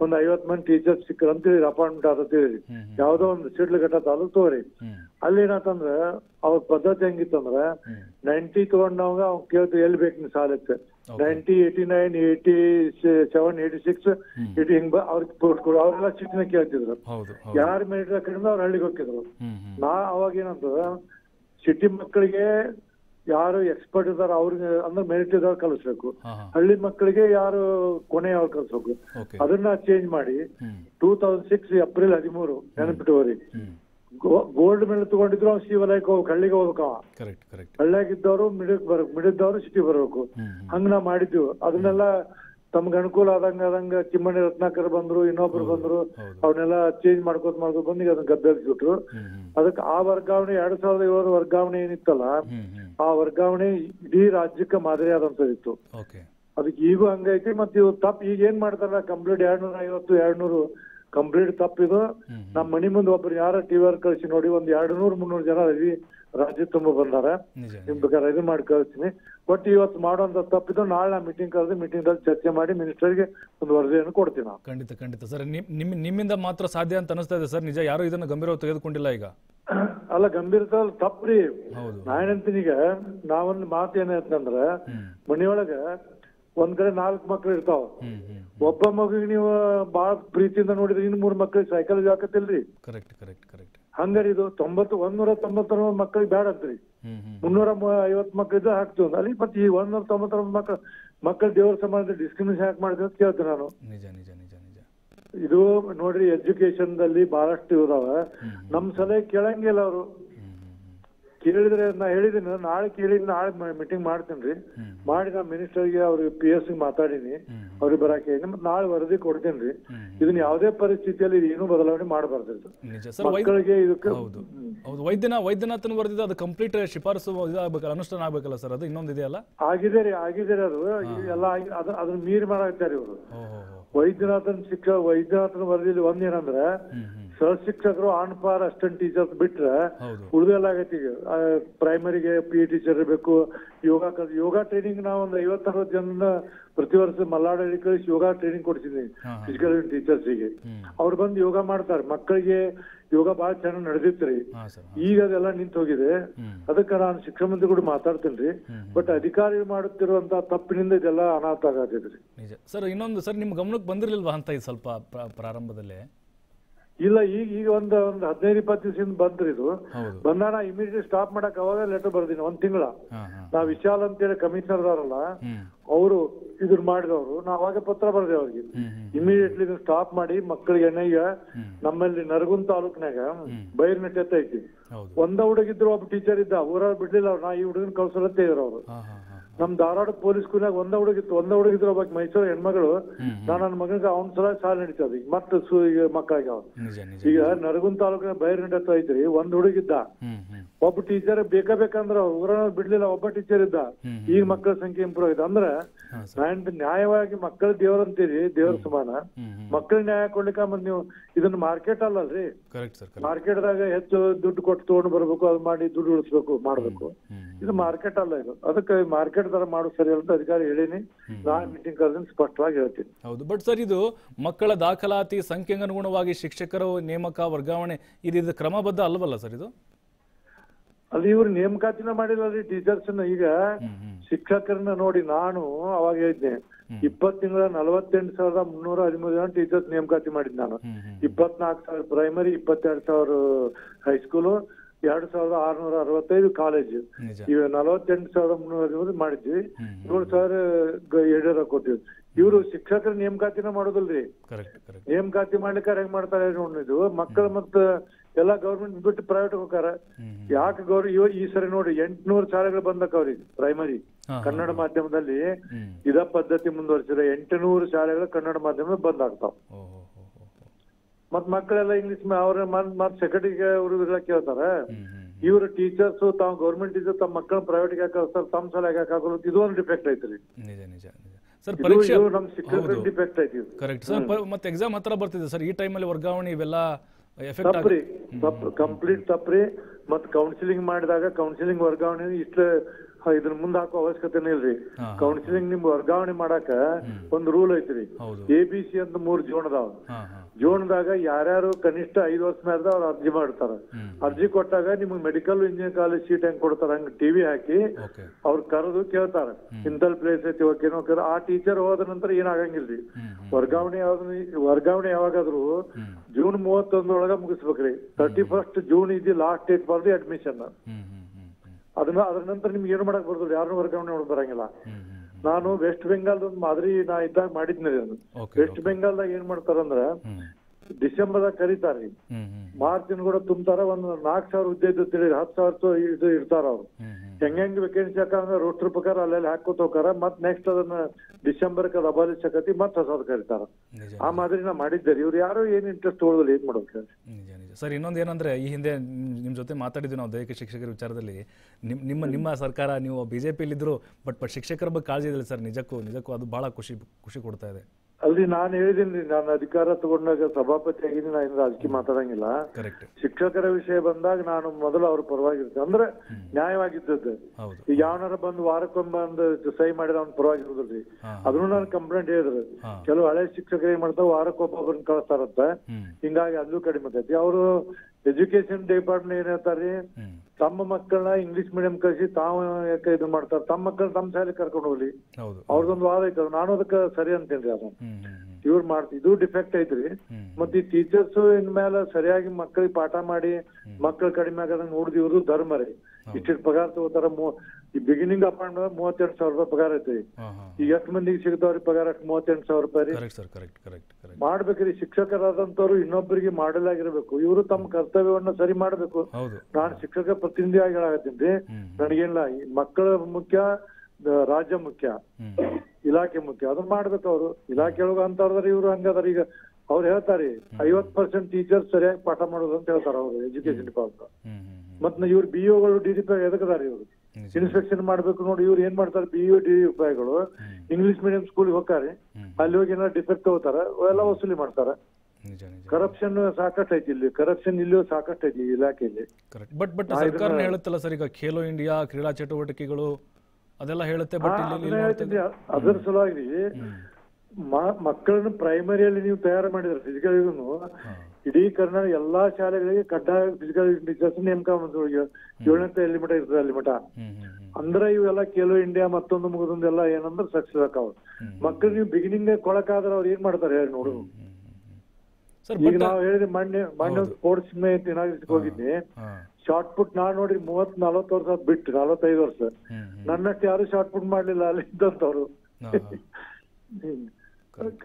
ಒಂದ್ ಐವತ್ ಮಂದಿ ಟೀಚರ್ಸ್ ಸಿಕ್ಕರ್ ಅಂತೇಳಿ ಅಪಾಯಿಂಟ್ಮೆಂಟ್ ಆದತ್ತೀರಿ ಯಾವ್ದೋ ಒಂದ್ ಒಂದು ಸಿಡ್ಲಘಟ್ಟ ತಾಲೂಕ್ ತಗೋರಿ ಅಲ್ಲಿ ಏನಾತಂದ್ರ ಅವ್ರ ಪದ್ಧತಿ ಹೆಂಗಿತ್ತಂದ್ರ ನೈನ್ಟಿ ನೈಂಟಿ ತಗೊಂಡವಾಗ ಅವ್ನ್ ಕೇಳ್ತು ಎಲ್ಲಿ ಬೇಕು ಸಾಲಕ್ಕೆ ninety eighty nine eighty seven eighty six eighty ಹಿಂಗ್ ಅವ್ರಿಗೆ ಪೋಸ್ಟ್ ಕೊಡು ಅವ್ರೆಲ್ಲ ಕೇಳ್ತಿದ್ರು. ಯಾರು ಮೆರಿಟ್ ಕಡೆಯಿಂದ ಅವ್ರ ಹಳ್ಳಿಗೆ ಹ್ಮ್ ನಾ ಅವಾಗ ಏನಂತ ಸಿಟಿ ಮಕ್ಕಳಿಗೆ ಯಾರು ಎಕ್ಸ್ಪರ್ಟ್ ಇದಾರ ಅವ್ರಿಗೆ ಅಂದ್ರೆ ಮೆರಿಟ್ ಇದ್ದವ್ರು ಕಲಿಸ್ಬೇಕು. ಹಳ್ಳಿ ಮಕ್ಕಳಿಗೆ ಯಾರು ಕೊನೆ ಅವ್ರು ಕಲಿಸ್ಬೇಕು. ಅದನ್ನ ಚೇಂಜ್ ಮಾಡಿ ಟೂ ತೌಸಂಡ್ ಸಿಕ್ಸ್ ಏಪ್ರಿಲ್ ಹದಿಮೂರು ನೆನಪಿಟ್ಟುವರಿ ಗೋಲ್ಡ್ ಮೇಲೆ ತಗೊಂಡಿದ್ರು ಅವ್ನು ಶಿವಲಯಕ್ಕೆ ಹೋಗ್ ಹಳ್ಳಿಗೆ ಹೋಗ್ಬೇಕು ಕರೆಕ್ಟ್ ಕರೆಕ್ಟ್ ಹಳ್ಳಿಯಾಗಿದ್ದವರು ಮಿಡಕ್ ಬರ್ಬೇಕು ಮಿಡಿದ್ದವರು ಸಿಟಿ ಬರ್ಬೇಕು. ಹಂಗ ನಾ ಮಾಡಿದ್ವಿ. ಅದನ್ನೆಲ್ಲ ತಮ್ಗೆ ಅನುಕೂಲ ಆದಂಗ ಆದಂಗ ಚಿಮ್ಮಣಿ ರತ್ನಾಕರ್ ಬಂದ್ರು ಇನ್ನೊಬ್ರು ಬಂದ್ರು ಅವನ್ನೆಲ್ಲ ಚೇಂಜ್ ಮಾಡ್ಕೋತ ಮಾಡ್ಕೋತ ಬಂದು ಈಗ ಅದನ್ನ ಗದ್ದಲಿಸ್ಬಿಟ್ರು ಅದಕ್ಕೆ ಆ ವರ್ಗಾವಣೆ ಎರಡ್ ಸಾವಿರದ ಏಳು ವರ್ಗಾವಣೆ ಏನಿತ್ತಲ್ಲ ಆ ವರ್ಗಾವಣೆ ಇಡೀ ರಾಜ್ಯಕ್ಕೆ ಮಾದರಿ ಆದಂತದಿತ್ತು ಅದಕ್ಕೆ ಈಗೂ ಹಂಗೈತಿ ಮತ್ತೆ ಇವ್ ತಪ್ಪು ಈಗ ಏನ್ ಮಾಡ್ತಾರ ಕಂಪ್ಲೀಟ್ ಎರಡ್ನೂರ ಐವತ್ತು ಎರಡ್ನೂರು ಕಂಪ್ಲೀಟ್ ತಪ್ಪಿದು ನಮ್ಮ ಮನಿ ಮುಂದೆ ಒಬ್ರು ಯಾರ ಟಿವಿ ಅವ್ರ ಕಳಿಸಿ ನೋಡಿ ಒಂದ್ ಎರಡು ನೂರ್ ಮುನ್ನೂರು ಜನ ರವಿ ರಾಜ್ಯ ತುಂಬ ಬಂದಾರ. ನಿಮ್ ಬೇಕಾದ್ರೆ ಇದು ಮಾಡಿ ಕಳಿಸ್ತೀನಿ. ಬಟ್ ಇವತ್ತು ಮಾಡುವಂತ ತಪ್ಪಿದ್ದು ನಾಳೆ ನಾ ಮೀಟಿಂಗ್ ಕರೆದು ಮೀಟಿಂಗ್ ದಲ್ಲಿ ಚರ್ಚೆ ಮಾಡಿ ಮಿನಿಸ್ಟರ್ಗೆ ಒಂದು ವರದಿಯನ್ನು ಕೊಡ್ತೀನಿ ನಾವು ಖಂಡಿತ ಖಂಡಿತ. ಸರ್ ನಿಮ್ ನಿಮ್ ನಿಮ್ಮಿಂದ ಮಾತ್ರ ಸಾಧ್ಯ ಅಂತ ಅನಿಸ್ತಾ ಇದೆ ಸರ್? ನಿಜ ಯಾರು ಇದನ್ನ ಗಂಭೀರವಾಗಿ ತೆಗೆದುಕೊಂಡಿಲ್ಲ ಈಗ? ಅಲ್ಲ ಗಂಭೀರತ ತಪ್ಪ್ರಿ ನಾ ಏನಂತೀನಿ ಈಗ ನಾವೊಂದು ಮಾತು ಏನಾಯ್ತಂದ್ರ ಮನಿಯೊಳಗ ಒಂದ್ ಕಡೆ ನಾಲ್ಕು ಮಕ್ಳು ಇರ್ತಾವ. ಒಬ್ಬ ಮಗುಗೆ ನೀವು ಬಾಳ ಪ್ರೀತಿಯಿಂದ ನೋಡಿದ್ರೆ ಇನ್ ಮೂರ್ ಮಕ್ಳಿಗೆ ಸೈಕಲ್ ಜಾಕತ್ತಿಲ್ರಿ ಕರೆಕ್ಟ್ ಕರೆಕ್ಟ್ ಕರೆಕ್ಟ್ ಹಂಗಾರಿ ಇದು ತೊಂಬತ್ತು ಒಂದೂರ ತೊಂಬತ್ತೊಂಬತ್ತು ಮಕ್ಳಿಗೆ ಬೇಡ ಅಂತ್ರಿ. ಮುನ್ನೂರ ಐವತ್ ಮಕ್ಳಿದ್ರೆ ಹಾಕ್ತೀವಿ ಅಲ್ಲಿ ಮತ್ತೆ ಈ ಒಂದೂರ ತೊಂಬತ್ತೊಂಬತ್ತು ಮಕ್ಳು ಮಕ್ಕಳ ದೇವರ ಸಂಬಂಧ ಡಿಸ್ಕ್ರಿಮಿನೇಷನ್ ಯಾಕೆ ಮಾಡಿದ್ರೆ ಅಂತ ಕೇಳ್ತೀನಿ ನಾನು. ನಿಜ ನಿಜ ನಿಜ ನಿಜ. ಇದು ನೋಡ್ರಿ ಎಜುಕೇಶನ್ ದಲ್ಲಿ ಬಹಳಷ್ಟು ಇದಾವ. ನಮ್ ಸಲಹೆ ಕೇಳಂಗಿಲ್ಲ ಅವರು. ಕೇಳಿದ್ರೆ ನಾ ಹೇಳಿದೀನಿ ನಾಳೆ ಕೇಳಿ ನಾಳೆ ಮೀಟಿಂಗ್ ಮಾಡ್ತೀನಿ ರೀ ಮಾಡಿ ನಾ ಮಿನಿಸ್ಟರ್ಗೆ ಅವ್ರಿಗೆ ಪಿ ಎಸ್ ಮಾತಾಡೀನಿ. ಅವ್ರಿಗೆ ಬರಾಕ್ ಹೇಳಿ. ಮತ್ತೆ ನಾಳೆ ವರದಿ ಕೊಡ್ತೀನಿ ರೀ ಇದನ್ನ ಯಾವುದೇ ಪರಿಸ್ಥಿತಿಯಲ್ಲಿ ಏನು ಬದಲಾವಣೆ ಮಾಡಬಾರ್ದು ಮಕ್ಕಳಿಗೆ ಇದಕ್ಕೆ ಹೌದು. ಹೌದು. ವೈದ್ಯನ ವೈದ್ಯನಾಥನ್ ವರದಿದ ಅದು ಕಂಪ್ಲೀಟ್ ಶಿಫಾರಸು ಇದಾಗಬೇಕಲ್ಲ ಅನುಷ್ಠಾನ ಆಗ್ಬೇಕಲ್ಲ ಸರ್? ಅದು ಇನ್ನೊಂದು ಇದೆಯಲ್ಲ ಆಗಿದೆ ರೀ ಆಗಿದೆ ರೀ ಅದು. ಎಲ್ಲ ಅದನ್ನ ಮೀರಿ ಮಾಡಾಕ್ತಾರೆ ಇವರು. ವೈದ್ಯನಾಥನ್ ಸಿಕ್ಕ ವೈದ್ಯನಾಥನ್ ವರದಿಲಿ ಒಂದೇನಂದ್ರೆ ಹ್ಮ್ ಹ್ಮ್ ಸಹ ಶಿಕ್ಷಕರು ಆನ್ ಪಾರ್ ಅಸ್ಟೆಂಟ್ ಟೀಚರ್ಸ್ ಬಿಟ್ರೆ ಉಳಿದೆಲ್ಲಾಗೈತಿ ಈಗ ಪ್ರೈಮರಿಗೆ ಪಿ ಟೀಚರ್ ಇರಬೇಕು ಯೋಗ ಕಲ್- ಯೋಗ ಟ್ರೈನಿಂಗ್ ನಾವು ಒಂದು ಐವತ್ತರವತ್ತು ಜನ ಪ್ರತಿ ವರ್ಷ ಮಲ್ಲಾಡಲ್ಲಿ ಕಳಿಸಿ ಯೋಗ ಟ್ರೈನಿಂಗ್ ಹಾ. ಫಿಸಿಕಲ್ ಟೀಚರ್ಸಿಗೆ ಗೆ. ಅವ್ರು ಬಂದು ಯೋಗ ಮಾಡ್ತಾರೆ. ಮಕ್ಕಳಿಗೆ ಯೋಗ ಬಹಳ ಚೆನ್ನಾಗಿ ನಡೆದಿತ್ರಿ. ಈಗ ಅದೆಲ್ಲ ನಿಂತು ಹೋಗಿದೆ. ಅದಕ್ಕೆ ನಾನು ಶಿಕ್ಷಣ ಮಂತ್ರಿ ಕೂಡ ಮಾತಾಡ್ತೇನೆ ಬಟ್ ಅಧಿಕಾರಿ ಮಾಡುತ್ತಿರುವಂತ ತಪ್ಪಿನಿಂದ ಇದೆಲ್ಲ ಅನಾಹುತ ಆಗತ್ತಿದ್ರಿ ನಿಜ. ಸರ್ ಇನ್ನೊಂದು ಸರ್ ನಿಮ್ಮ ಗಮನಕ್ಕೆ ಬಂದಿರಲಿಲ್ವಾ ಅಂತ ಇದು ಸ್ವಲ್ಪ ಪ್ರಾರಂಭದಲ್ಲೇ? ಇಲ್ಲ ಈಗ ಈಗ ಒಂದ್ ಒಂದ್ ಹದಿನೈದು ಇಪ್ಪತ್ತು ದಿವಸದಿಂದ ಬಂದ್ರಿ ಇದು. ಬಂದಾಣ ಬಂದಾನ ಇಮಿಡಿಯೇಟ್ ಸ್ಟಾಪ್ ಮಾಡಕ್ ಅವಾಗ ಲೆಟರ್ ಬರ್ದಿನಿ ಒಂದ್ ತಿಂಗಳ. ನಾ ವಿಶಾಲ್ ಅಂತೇಳಿ ಕಮಿಷನರ್ ಅದಾರಲ್ಲ ಹ್ಮ್. ಅವರು ಇದ್ರ ಮಾಡಿದವರು ನಾ ಅವಾಗ ಪತ್ರ ಬರ್ದೆ ಅವ್ರಿಗೆ. ಇಮಿಡಿಯೇಟ್ಲಿ ಇದನ್ನ ಸ್ಟಾಪ್ ಮಾಡಿ ಮಕ್ಕಳಿಗೆ ಈಗ ನಮ್ಮಲ್ಲಿ ನರಗುಂದ ತಾಲೂಕ್ನಾಗ ಬೈರ್ನಟ್ಟೆತ್ತ ಐತಿ ಹೌದು. ಒಂದ ಹುಡುಗಿದ್ರು ಒಬ್ಬ ಟೀಚರ್ ಇದ್ದ ಊರಾಗ ಬಿಡ್ಲಿಲ್ಲ ಅವ್ರು. ನಾ ಈ ಹುಡುಗನ್ ಕಳ್ಸಲತ್ತೇ ಇದ್ರು ಅವ್ರು. ನಮ್ ಧಾರವಾಡ ಪೊಲೀಸ್ ಸ್ಕೂಲ್ನಾಗ ಒಂದ ಹುಡುಗಿತ್ತು ಒಂದ ಹುಡುಗಿದ್ರು ಒಬ್ಬ ಮೈಸೂರು ಹೆಣ್ಮಗಳು ನಾನು ನನ್ನ ಮಗನಿಗೆ ಅವ್ನ ಸಲ ಸಾಲ ನಡೀತದ ಈಗ ಮತ್ತೆ ಮಕ್ಕಳಿಗೆ ನಿಜ ಈಗ ನರಗುಂದ ತಾಲೂಕಿನ ಬೈರ್ನಟ್ಟೆತ್ತ ಐತ್ರಿ ಒಂದ್ ಹುಡುಗಿದ್ದ ಒಬ್ಬ ಟೀಚರ್ ಬೇಕಬೇಕಂದ್ರ ಊರ ಬಿಡ್ಲಿಲ್ಲ ಒಬ್ಬ ಟೀಚರ್ ಇದ್ದ. ಈಗ ಮಕ್ಕಳ ಸಂಖ್ಯೆ ಇಂಪ್ರೂವ್ ಆಗಿದೆ ಅಂದ್ರ ನ್ಯಾಯವಾಗಿ ಮಕ್ಕಳ ದೇವ್ರ ಅಂತೀರಿ ದೇವರ ಸಮಾನ. ಮಕ್ಕಳ ನ್ಯಾಯ ಕೊಡ್ಲಿಕ್ಕ ಮತ್ ನೀವು ಇದನ್ನ ಮಾರ್ಕೆಟ್ ಅಲ್ಲಲ್ರಿ? ಮಾರ್ಕೆಟ್ ದಾಗ ಹೆಚ್ಚು ದುಡ್ಡು ಕೊಟ್ಟು ತಗೊಂಡು ಬರ್ಬೇಕು ಅದು ಮಾಡಿ ದುಡ್ಡು ಉಳಿಸ್ಬೇಕು ಮಾಡ್ಬೇಕು. ಇದು ಮಾರ್ಕೆಟ್ ಅಲ್ಲ ಇದು. ಅದಕ್ಕೆ ಮಾರ್ಕೆಟ್ ತರ ಮಾಡೋದು ಸರಿ ಅಂತ ಅಧಿಕಾರಿ ಹೇಳಿನಿ. ನಾನ್ ಮೀಟಿಂಗ್ ಕರೆದಿನ ಸ್ಪಷ್ಟವಾಗಿ ಹೇಳ್ತೀನಿ. ಹೌದು ಬಟ್ ಸರ್ ಇದು ಮಕ್ಕಳ ದಾಖಲಾತಿ ಸಂಖ್ಯೆಗೆ ಅನುಗುಣವಾಗಿ ಶಿಕ್ಷಕರು ನೇಮಕ ವರ್ಗಾವಣೆ ಇದು ಕ್ರಮಬದ್ಧ ಅಲ್ವಲ್ಲ ಸರ್ ಇದು? ಅಲ್ಲಿ ಇವ್ರು ನೇಮಕಾತಿನ ಮಾಡಿಲ್ಲರಿ ಟೀಚರ್ಸ್ ಈಗ ಹ್ಮ್ ಹ್ಮ್. ಶಿಕ್ಷಕರನ್ನ ನೋಡಿ ನಾನು ಅವಾಗ ಹೇಳಿದ್ದೆ ಇಪ್ಪತ್ ತಿಂಗಳ ನಲವತ್ತೆಂಟು ಸಾವಿರದ ಮುನ್ನೂರ ಹದಿಮೂರು ಜನ ಟೀಚರ್ಸ್ ನೇಮಕಾತಿ ಮಾಡಿದ್ ನಾನು. ಇಪ್ಪತ್ನಾಲ್ಕು ಸಾವಿರ ಪ್ರೈಮರಿ ಇಪ್ಪತ್ತೆರಡು ಸಾವಿರ ಹೈಸ್ಕೂಲು ಎರಡ್ ಸಾವಿರದ ಆರ್ನೂರ ಅರವತ್ತೈದು ಕಾಲೇಜ್ ಇವ ನಲವತ್ತೆಂಟು ಸಾವಿರದ ಮುನ್ನೂರ ಹದಿಮೂರು ಮಾಡಿದ್ವಿ. ಏಳು ಸಾವಿರ ಯಡಿಯೂರ ಕೊಟ್ಟಿದ್ವಿ ಇವರು ಶಿಕ್ಷಕರ ನೇಮಕಾತಿನ ಮಾಡೋದಿಲ್ರಿ. ನೇಮಕಾತಿ ಮಾಡ್ಲಿಕ್ಕೆ ಹೆಂಗ್ ಮಾಡ್ತಾರೆ ನೋಡಿದ್ದು ಮಕ್ಕಳು ಮತ್ತ ಎಲ್ಲಾ ಗೌರ್ಮೆಂಟ್ ಬಿಟ್ಟು ಪ್ರೈವೇಟ್ ಹೋಗಾರ ಯಾಕೆ ಗೌರ್ ಇವ ಈ ಸರಿ ನೋಡಿ ಎಂಟ್ನೂರು ಶಾಲೆಗಳು ಬಂದಕ್ಕ ಅವ್ರಿಗೆ ಪ್ರೈಮರಿ. ಕನ್ನಡ ಮಾಧ್ಯಮದಲ್ಲಿ ಇದ ಪದ್ಧತಿ ಮುಂದುವರಿಸಿದ್ರೆ ಎಂಟುನೂರು ಶಾಲೆಗಳು ಕನ್ನಡ ಮಾಧ್ಯಮ ಬಂದ್ ಆಗ್ತಾವ. ಮತ್ ಮಕ್ಕಳೆಲ್ಲ ಇಂಗ್ಲಿಷ್ ಅವ್ರ ಮತ್ ಸೆಕ್ರೆಟರಿಗೆ ಹುಡುಗರೆಲ್ಲ ಕೇಳ್ತಾರ. ಹ್ಮ್ ಟೀಚರ್ಸ್ ತಾವ್ ಗೌರ್ಮೆಂಟ್ ಟೀಚರ್ ತಮ್ಮ ಮಕ್ಕಳ ಪ್ರೈವೇಟ್ ಯಾಕೆ ಕಳಿಸ್ತಾರ ತಮ್ಮ ಶಾಲೆಗೆ ಯಾಕೆ ಹಾಕೋದು ಇದು ಒಂದು ಡಿಫೆಕ್ಟ್ ಐತ್ರಿ. ನಿಜ ನಿಜ ಸರ್ ಪರೀಕ್ಷೆ ಡಿಫೆಕ್ಟ್ ಐತಿ ಕರೆಕ್ಟ್ ಸರ್ ಮತ್ತೆ ಎಕ್ಸಾಮ್ ಹತ್ರ ಬರ್ತಿದೆ ಸರ್ ಈ ಟೈಮಲ್ಲಿ ವರ್ಗಾವಣೆ ಇವೆಲ್ಲ ತಪ್ಪ್ರಿ ತಪ್ಪು ಕಂಪ್ಲೀಟ್ ತಪ್ಪ್ರಿ. ಮತ್ ಕೌನ್ಸಿಲಿಂಗ್ ಮಾಡಿದಾಗ ಕೌನ್ಸಿಲಿಂಗ್ ವರ್ಗಾವಣೆ ಇಷ್ಟ ಇದನ್ನ ಮುಂದ್ ಹಾಕೋ ಅವಶ್ಯಕತೆನೇ ಇಲ್ರಿ. ಕೌನ್ಸಿಲಿಂಗ್ ನಿಮ್ ವರ್ಗಾವಣೆ ಮಾಡಾಕ ಒಂದ್ ರೂಲ್ ಐತ್ರಿ. ಎ ಬಿ ಸಿ ಅಂತ ಮೂರ್ ಜೋನ್ ಅದಾವ ಜೋನ್ದಾಗ ಯಾರ್ಯಾರು ಕನಿಷ್ಠ ಐದು ವರ್ಷ ಮೇಲೆ ಅವ್ರು ಅರ್ಜಿ ಮಾಡ್ತಾರ. ಅರ್ಜಿ ಕೊಟ್ಟಾಗ ನಿಮ್ಗೆ ಮೆಡಿಕಲ್ ಇಂಜಿನಿಯರ್ ಕಾಲೇಜ್ ಸೀಟ್ ಹೆಂಗ್ ಕೊಡ್ತಾರ ಹಂಗ ಟಿವಿ ಹಾಕಿ ಅವ್ರು ಕರೆದು ಕೇಳ್ತಾರ. ಇಂತಲ್ ಪ್ಲೇಸ್ ಐತಿ ಓಕೆ ಕೇಳ ಆ ಟೀಚರ್ ಹೋದ ನಂತರ ಏನ್ ಆಗಂಗಿಲ್ರಿ ಹ್ಮ್ ಹ್ಮ್. ವರ್ಗಾವಣೆ ಯಾವ್ದು ವರ್ಗಾವಣೆ ಯಾವಾಗಾದ್ರು ಜೂನ್ ಮೂವತ್ತೊಂದ್ರೊಳಗ ಮುಗಿಸ್ಬೇಕ್ರಿ. ತರ್ಟಿ ಫಸ್ಟ್ ಜೂನ್ ಇದು last date for the admission ಅದನ್ನ ಅದ್ರ ನಂತರ ನಿಮ್ಗೆ ಏನು ಮಾಡಕ್ ಬರ್ತದೆ ಯಾರನ್ನೂ ವರ್ಗಾವಣೆ ಮಾಡಕ್ ಬರಂಗಿಲ್ಲ. ನಾನು ವೆಸ್ಟ್ ಬೆಂಗಾಲ್ ಒಂದು ಮಾದರಿ ನಾ ಇದ್ದಾಗ ಮಾಡಿದ್ನಿ ಅದನ್ನ ವೆಸ್ಟ್ ವೆಸ್ಟ್ ಬೆಂಗಾಲ್ದಾಗ ಏನ್ ಮಾಡ್ತಾರಂದ್ರ ಡಿಸೆಂಬರ್ ಡಿಸೆಂಬರ್ದಾಗ ಕರೀತಾರ್ರಿ ಮಾರ್ಚ್ ಕೂಡ ತುಂಬ್ತಾರ. ಒಂದ್ ನಾಲ್ಕ್ ಸಾವಿರ ಹುದ್ದೆ ಇದ್ದು ಹತ್ತು ಸಾವಿರ ಇದು ಇರ್ತಾರ ಅವ್ರು. ಹೆಂಗ್ ಹೆಂಗ್ ವೇಕೆನ್ಸಿ ಹಾಕಂದ್ರೆ ರೋಸ್ಟರ್ ಪ್ರಕಾರ ಅಲ್ಲೆಲ್ಲ ಹಾಕೋತ ಹೋಗಾರ ಮತ್ ನೆಕ್ಸ್ಟ್ ಅದನ್ನ ಡಿಸೆಂಬರ್ ಅಬಾಲಿಸಕತಿ ಮತ್ ಹೊಸದ್ ಕರೀತಾರ. ನಿಜ ಆ ಮಾದರಿ ನಾ ಮಾಡಿದ್ದಾರೆ ಇವ್ರು ಯಾರು ಏನ್ ಇಂಟ್ರೆಸ್ಟ್ ತಗೊಳ್ಳೋದಿಲ್ಲ ಏನ್ ಮಾಡೋದು? ನಿಜ ನಿಜ. ಸರ್ ಇನ್ನೊಂದು ಏನಂದ್ರೆ ಈ ಹಿಂದೆ ನಿಮ್ಮ ಜೊತೆ ಮಾತಾಡಿದ್ವಿ ನಾವು ದೈಹಿಕ ಶಿಕ್ಷಕರ ವಿಚಾರದಲ್ಲಿ. ನಿಮ್ ನಿಮ್ಮ ನಿಮ್ಮ ಸರ್ಕಾರ ನೀವು ಬಿ ಜೆ ಪಿಲಿದ್ರು ಬಟ್ ಬಟ್ ಶಿಕ್ಷಕರ ಬಗ್ಗೆ ಕಾಳಜಿ ಇದೆ ಸರ್ ನಿಜಕ್ಕೂ ನಿಜಕ್ಕೂ ಅದು ಬಹಳ ಖುಷಿ ಖುಷಿ ಕೊಡ್ತಾ ಇದೆ. ಅಲ್ಲಿ ನಾನು ಹೇಳಿದ್ದೀನಿ ನಾನು ಅಧಿಕಾರ ತಗೊಂಡಾಗ ಸಭಾಪತಿ ಆಗಿದ್ದೀನಿ ನಾನು ರಾಜಕೀಯ ಮಾತಾಡಂಗಿಲ್ಲ. ಶಿಕ್ಷಕರ ವಿಷಯ ಬಂದಾಗ ನಾನು ಮೊದಲು ಅವ್ರ ಪರವಾಗಿರ್ತೇನೆ ಅಂದ್ರೆ ನ್ಯಾಯವಾಗಿದ್ದದ್ದು. ಈಗ ಯಾವನಾರ ಬಂದು ವಾರಕ್ಕೊಮ್ಮೆ ಒಂದು ಸಹಿ ಮಾಡಿದ ಅವ್ನ ಪರವಾಗಿರೋದಿಲ್ರಿ. ಅದನ್ನು ನಾನು ಕಂಪ್ಲೇಂಟ್ ಹೇಳಿದ್ರು. ಕೆಲವು ಹಳೆ ಶಿಕ್ಷಕರು ಏನ್ ಮಾಡ್ತಾವ ವಾರಕ್ಕೊಬ್ಬೊಬ್ಬರನ್ನ ಕಳಿಸ್ತಾರಂತ. ಹಿಂಗಾಗಿ ಅದು ಕಡಿಮೆ ಆಗೈತಿ ಅವರು ಎಜುಕೇಶನ್ ಡಿಪಾರ್ಟ್ಮೆಂಟ್ ಏನ್ ಹೇಳ್ತಾರ್ರಿ ತಮ್ಮ ಮಕ್ಕಳನ್ನ ಇಂಗ್ಲಿಷ್ ಮೀಡಿಯಂ ಕಳಿಸಿ ತಾವು ಯಾಕೆ ಇದು ಮಾಡ್ತಾರ? ತಮ್ಮ ಮಕ್ಕಳು ತಮ್ಮ ಶಾಲೆ ಕರ್ಕೊಂಡು ಹೋಗ್ಲಿ. ಅವ್ರದೊಂದು ವಾದ ಐತೆ ನಾನು ಅದಕ್ಕೆ ಸರಿ ಅಂತೇನ್ರಿ ಅದನ್ನ. ಹ್ಮ್ ಇವ್ರು ಮಾಡ್ತಿ ಇದು ಡಿಫೆಕ್ಟ್ ಐತ್ರಿ. ಮತ್ತೆ ಮತ್ ಈ ಟೀಚರ್ಸ್ ಇನ್ಮೇಲೆ ಸರಿಯಾಗಿ ಮಕ್ಕಳಿಗೆ ಪಾಠ ಮಾಡಿ ಮಕ್ಕಳು ಕಡಿಮೆ ಆಗದಂಗ್ ನೋಡಿದ್ ಇವ್ರು ಧರ್ಮ ರೀ. ಇಷ್ಟಿಟ್ ಪಗಾರ ತಗೋತಾರ ಈ ಬಿಗಿನಿಂಗ್ ಅಪಾಯಿಂಟ್ಮೆಂಟ್ ಮೂವತ್ತೆಂಟು ಸಾವಿರ ರೂಪಾಯಿ ಪಗಾರ ಐತಿ. ಈಗ ಎಷ್ಟು ಮಂದಿಗೆ ಸಿಗ್ತಾವ್ರಿ ಪಗಾರ ಮೂವತ್ತೆಂಟು ಸಾವಿರ ರೂಪಾಯಿ ರೀ. Correct sir correct correct correct ಮಾಡ್ಬೇಕ್ರಿ ಶಿಕ್ಷಕರಾದಂತವ್ರು ಇನ್ನೊಬ್ಬರಿಗೆ ಮಾಡಲ್ ಆಗಿರ್ಬೇಕು ಇವರು ತಮ್ಮ ಕರ್ತವ್ಯವನ್ನ ಸರಿ ಮಾಡಬೇಕು. ನಾನು ಶಿಕ್ಷಕ ಪ್ರತಿನಿಧಿ ಆಗಿ ಹೇಳಾಕತ್ತೀನಿ ನನಗೇನಿಲ್ಲ ಈ ಮಕ್ಕಳ ಮುಖ್ಯ ರಾಜ್ಯ ಮುಖ್ಯ ಇಲಾಖೆ ಮುಖ್ಯ ಅದನ್ನ ಮಾಡ್ಬೇಕು ಅವರು. ಇಲಾಖೆ ಒಳಗ ಅಂತ ಇವ್ರು ಹಂಗದಾರ. ಈಗ ಅವ್ರು ಹೇಳ್ತಾರೆ ಐವತ್ ಪರ್ಸೆಂಟ್ ಟೀಚರ್ ಸರಿಯಾಗಿ ಪಾಠ ಮಾಡೋದು ಅಂತ ಹೇಳ್ತಾರ ಅವರು ಎಜುಕೇಶನ್ ಡಿಪಾರ್ಟ್ಮೆಂಟ್ ಮತ್ತ ಮತ್ ಇವ್ರು ಬಿ ಗಳು ಡಿ ಡಿ ಪಿ ಎದಕದಾರ ಇವ್ರು? ಇನ್ಸ್ಪೆಕ್ಷನ್ ಮಾಡ್ಬೇಕು ನೋಡಿ ಇವ್ರು ಏನ್ ಮಾಡ್ತಾರೆ ಬಿ ಯು ಡಿ ಉಪಾಯಗಳು ಇಂಗ್ಲಿಷ್ ಮೀಡಿಯಂ ಸ್ಕೂಲ್ ಹೋಗ್ತಾರೆ. ಅಲ್ಲಿ ಹೋಗಿ ಏನಾರ ಡಿಫೆಕ್ಟ್ ತಗೋತಾರ ಎಲ್ಲ ವಸೂಲಿ ಮಾಡ್ತಾರ. ಕರಪ್ಷನ್ ಸಾಕಷ್ಟು ಐತಿ ಇಲ್ಲಿ. ಕರಪ್ಷನ್ ಇಲ್ಲಿಯೂ ಸಾಕಷ್ಟು ಐತಿ ಇಲಾಖೆಯಲ್ಲಿ. ಬಟ್ ಬಟ್ ಸರ್ಕಾರ ಹೇಳುತ್ತಲ್ಲ ಸರ್ ಈಗ ಖೇಲೋ ಇಂಡಿಯಾ ಕ್ರೀಡಾ ಚಟುವಟಿಕೆಗಳು ಅದೆಲ್ಲ ಹೇಳುತ್ತೆ ಬಟ್ ಅದರ ಸಲುವಾಗಿ ಮಕ್ಕಳನ್ನು ಮಕ್ಕಳನ್ನ ಪ್ರೈಮರಿಯಲ್ಲಿ ನೀವು ತಯಾರು ಮಾಡಿದ್ರೆ ಫಿಸಿಕಲ್ ಇಡೀ ಕರ್ನಾಟಕ ಎಲ್ಲಾ ಶಾಲೆಗಳಿಗೆ ಕಡ್ಡಾಯ ಫಿಸಿಕಲ್ ಟೀಚರ್ಸ್ ನೇಮಕ ಏಳನೇ ಎಲ್ಲಿ ಮಠ ಇರ್ತದೆ ಅಲ್ಲಿ ಮಠ. ಅಂದ್ರೆ ಇವೆಲ್ಲ ಕೆಲವು ಇಂಡಿಯಾ ಮತ್ತೊಂದು ಮುಗಿದೊಂದೆಲ್ಲ ಏನಂದ್ರೆ ಸಕ್ಸಸ್ ಆಕಾವ. ಮಕ್ಕಳು ನೀವು ಬಿಗಿನಿಂಗ್ ಕೊಳಕಾದ್ರೆ ಅವ್ರು ಏನ್ ಮಾಡ್ತಾರೆ ಹೇಳಿ ನೋಡು. ಈಗ ನಾವು ಹೇಳಿದ್ರೆ ಮೊನ್ನೆ ಮೊನ್ನೆ ಸ್ಪೋರ್ಟ್ಸ್ ಮೇಟ್ ಇನಾಗ್ರೇಷನ್ ಹೋಗಿದ್ದೆ. ಶಾರ್ಟ್ ಪುಟ್ ನಾನ್ ನೋಡಿ ಮೂವತ್ ನಲವತ್ತು ವರ್ಷ ಬಿಟ್ಟು ನಲವತ್ತೈದು ವರ್ಷ. ನನ್ನಷ್ಟು ಯಾರು ಶಾರ್ಟ್ ಪುಟ್ ಮಾಡ್ಲಿಲ್ಲ ಅಲ್ಲಿ ಇದ್ದಂತವ್ರು.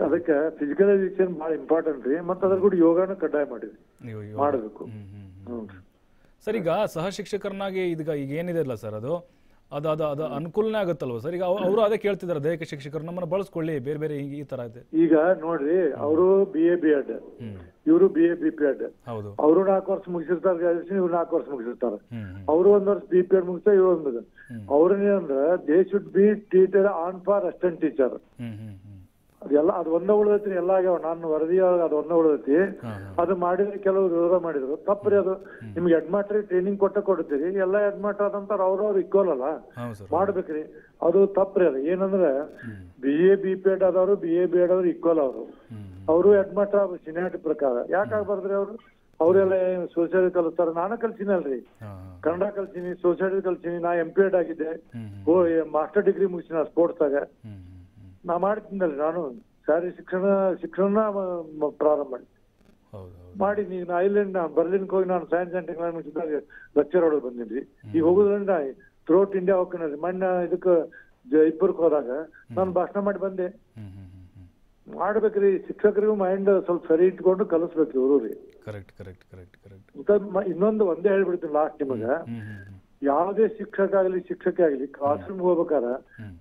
ಅದಕ್ಕೆ ಫಿಸಿಕಲ್ ಎಜುಕೇಶನ್ ಬಹಳ ಇಂಪಾರ್ಟೆಂಟ್ ರೀ ಮತ್ತೆ ಅದ್ರ ಕೂಡ ಯೋಗನ ಕಡ್ಡಾಯ ಮಾಡಿದ್ರಿ ಮಾಡಬೇಕು. ಸರ್ ಈಗ ಸಹ ಶಿಕ್ಷಕರನ್ನಾಗಿ ಇದೀಗ ಈಗ ಏನಿದೆ ಅಲ್ಲ ಸರ್ ಅದು? ಅದು ಅದು ಅದು ಅನುಕೂಲನೇ ಆಗುತ್ತಲ್ವ ಸರ್? ಈಗ ಅವರು ಅದೇ ಕೇಳ್ತಿದ್ದಾರೆ ದೈಹಿಕ ಶಿಕ್ಷಕರು ನಮ್ಮನ್ನ ಬಳಸ್ಕೊಳ್ಳಿ ಬೇರೆ ಬೇರೆ ಈ- ತರ ಇದೆ. ಈಗ ನೋಡ್ರಿ ಅವರು ಬಿ ಎ ಬಿ ಎಡ್ ಇವರು B A B P Ed ಹೌದು. ಅವರು ನಾಲ್ಕು ವರ್ಷ ಮುಗಿಸಿರ್ತಾರೆ ಗ್ರಾಜುಯೇಷನ್ ಇವ್ರು ನಾಲ್ಕು ವರ್ಷ ಮುಗಿಸಿರ್ತಾರೆ. ಅವರು ಒಂದ್ ವರ್ಷ ಬಿ ಪಿ ಎಡ್ ಮುಗಿಸ್ತಾ ಇವ್ರು ಒಂದು ಅವ್ರನ್ನೇನಂದ್ರ they should be teacher on for assistant teacher ಅದೆಲ್ಲ ಅದು ಒಂದೇ ಉಳಿದೈತಿ ಎಲ್ಲ ಆಗ್ಯಾವ. ನಾನು ವರದಿ ಅದು ಒಂದೇ ಉಳಿದೈತಿ. ಅದು ಮಾಡಿದ್ರೆ ಕೆಲವರು ವಿರೋಧ ಮಾಡಿದ್ರು. ತಪ್ಪ್ರಿ ಅದು. ನಿಮ್ಗೆ ಹೆಡ್ ಮಾಸ್ಟರ್ ಟ್ರೈನಿಂಗ್ ಕೊಟ್ಟ ಕೊಡ್ತೀರಿ. ಎಲ್ಲ ಹೆಡ್ ಮಾಸ್ಟರ್ ಅದಂತಾರ ಅವ್ರವ್ರು ಇಕ್ವಲ್ ಅಲ್ಲ. ಮಾಡ್ಬೇಕ್ರಿ. ಅದು ತಪ್ಪ್ರಿ ಅದು. ಏನಂದ್ರೆ B A B P Ed ಆದವರು ಬಿ ಎ ಬಿ ಎಡ್ ಅವ್ರು ಇಕ್ವಲ್ ಅವರು. ಅವರು ಹೆಡ್ ಮಾಸ್ಟರ್ ಸಿನಿಯಾಟಿ ಪ್ರಕಾರ. ಯಾಕಾಗ್ಬಾರ್ದ್ರಿ ಅವರು? ಅವರೆಲ್ಲ ಸೋಷಿಯಲ್ ಕಲಿಸ್ತಾರ? ನಾನು ಕಲ್ಸಿನ ಅಲ್ರಿ ಹಾ ಹಾ. ಕನ್ನಡ ಕಲ್ಸಿನಿ ಸೋಷಿಯಲ್ ಕಲ್ಸಿನಿ. ನಾ ಎಂ ಪಿ ಎಡ್ ಆಗಿದ್ದೆ ಓ ಮಾಸ್ಟರ್ ಡಿಗ್ರಿ ಮುಗಿಸಿನ ಸ್ಪೋರ್ಟ್ಸ್ ಆಗ. ನಾ ಮಾಡ್ತೀನಿ ನಾನು ಸಾರಿ ಶಿಕ್ಷಣ ಶಿಕ್ಷಣ ಪ್ರಾರಂಭ ಮಾಡಿ ಮಾಡಿ ಈಗ ನಾ ಐಲ್ಯಾಂಡ್ ಬರ್ಲಿನ್ಗೆ ಹೋಗಿ ನಾನು ಸೈನ್ಸ್ ಅಂಡ್ ಟೆಕ್ನಾಲಜಿ ಲೆಕ್ಚರ್ ಒಳಗೆ ಬಂದಿದ್ವಿ. ಈಗ ಹೋಗುದ್ರಿಂದ ಥ್ರೋಟ್ ಇಂಡಿಯಾ ಹೋಗ್ಕೊಂಡ್ರಿ ಮಣ್ಣ ಇದಕ್ಕೆ ಇಬ್ಬರಿಗೆ ಹೋದಾಗ ನಾನು ಭಾಷಣ ಮಾಡಿ ಬಂದೆ. ಮಾಡ್ಬೇಕ್ರಿ ಶಿಕ್ಷಕರಿಗೂ ಮೈಂಡ್ ಸ್ವಲ್ಪ ಸರಿ ಇಟ್ಕೊಂಡು ಕಲಿಸ್ಬೇಕು ಇವರು ರೀ ಕರೆಕ್ಟ್ ಕರೆಕ್ಟ್ ಕರೆಕ್ಟ್ ಕರೆಕ್ಟ್ ಇನ್ನೊಂದು ಒಂದೇ ಹೇಳ್ಬಿಡ್ತೀನಿ ಲಾಸ್ಟ್ ನಿಮಗ. ಯಾವುದೇ ಶಿಕ್ಷಕ ಆಗಲಿ ಶಿಕ್ಷಕಿ ಆಗಲಿ ಕ್ಲಾಸ್ ರೂಮ್ ಹೋಗ್ಬೇಕಾದ್ರೆ